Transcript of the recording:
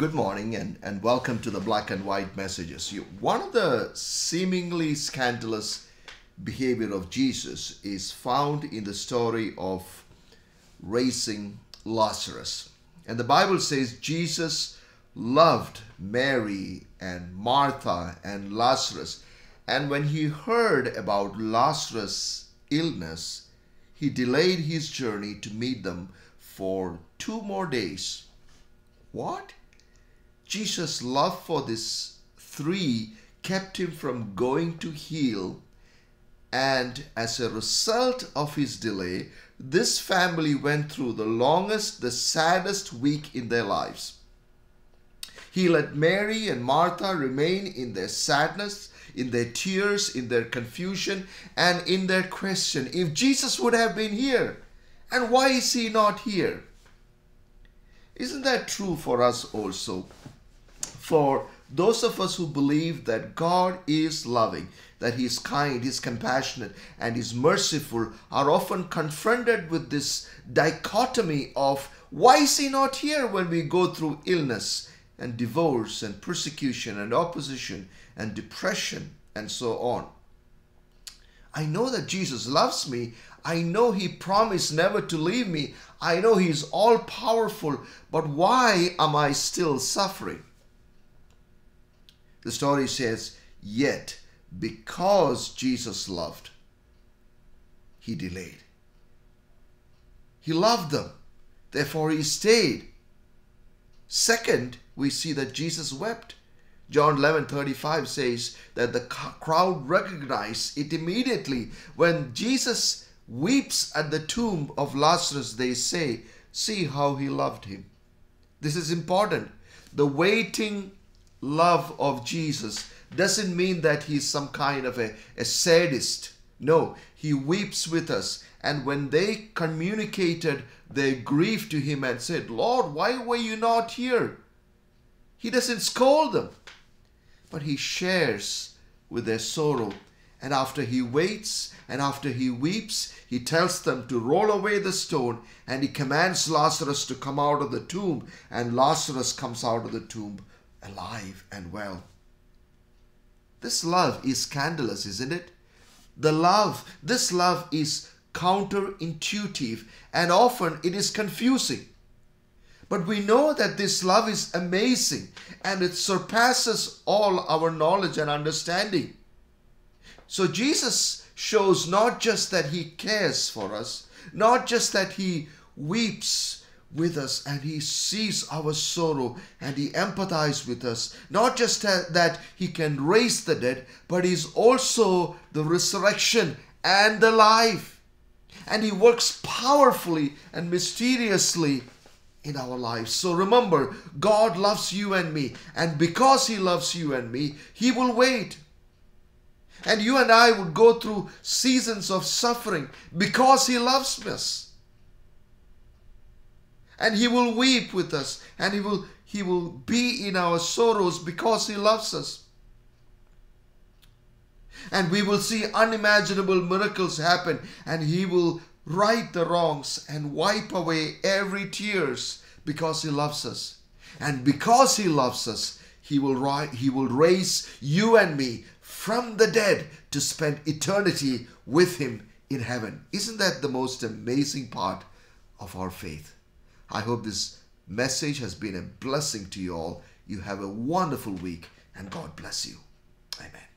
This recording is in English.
Good morning and, and welcome to the Black and White Messages. You, one of the seemingly scandalous behavior of Jesus is found in the story of raising Lazarus. And the Bible says Jesus loved Mary and Martha and Lazarus. And when he heard about Lazarus' illness, he delayed his journey to meet them for two more days. What? Jesus' love for these three kept him from going to heal, and as a result of his delay, this family went through the longest, the saddest week in their lives. He let Mary and Martha remain in their sadness, in their tears, in their confusion, and in their question if Jesus would have been here, and why is he not here? Isn't that true for us also? For those of us who believe that God is loving, that He is kind, He is compassionate, and is merciful, are often confronted with this dichotomy of why is He not here when we go through illness and divorce and persecution and opposition and depression and so on. I know that Jesus loves me. I know He promised never to leave me. I know He is all powerful. But why am I still suffering? The story says, Yet because Jesus loved, he delayed. He loved them, therefore he stayed. Second, we see that Jesus wept. John 11 35 says that the crowd recognized it immediately. When Jesus weeps at the tomb of Lazarus, they say, See how he loved him. This is important. The waiting love of Jesus doesn't mean that he's some kind of a, a sadist. No, he weeps with us. And when they communicated their grief to him and said, Lord, why were you not here? He doesn't scold them, but he shares with their sorrow. And after he waits and after he weeps, he tells them to roll away the stone and he commands Lazarus to come out of the tomb. And Lazarus comes out of the tomb alive and well. This love is scandalous, isn't it? The love, this love is counterintuitive and often it is confusing. But we know that this love is amazing and it surpasses all our knowledge and understanding. So Jesus shows not just that he cares for us, not just that he weeps with us and he sees our sorrow and he empathizes with us. Not just that he can raise the dead, but he's also the resurrection and the life. And he works powerfully and mysteriously in our lives. So remember, God loves you and me. And because he loves you and me, he will wait. And you and I would go through seasons of suffering because he loves us and he will weep with us and he will he will be in our sorrows because he loves us. And we will see unimaginable miracles happen and he will right the wrongs and wipe away every tears because he loves us. And because he loves us he will ri- he will raise you and me from the dead to spend eternity with him in heaven. Isn't that the most amazing part of our faith I hope this message has been a blessing to you all. You have a wonderful week and God bless you. Amen.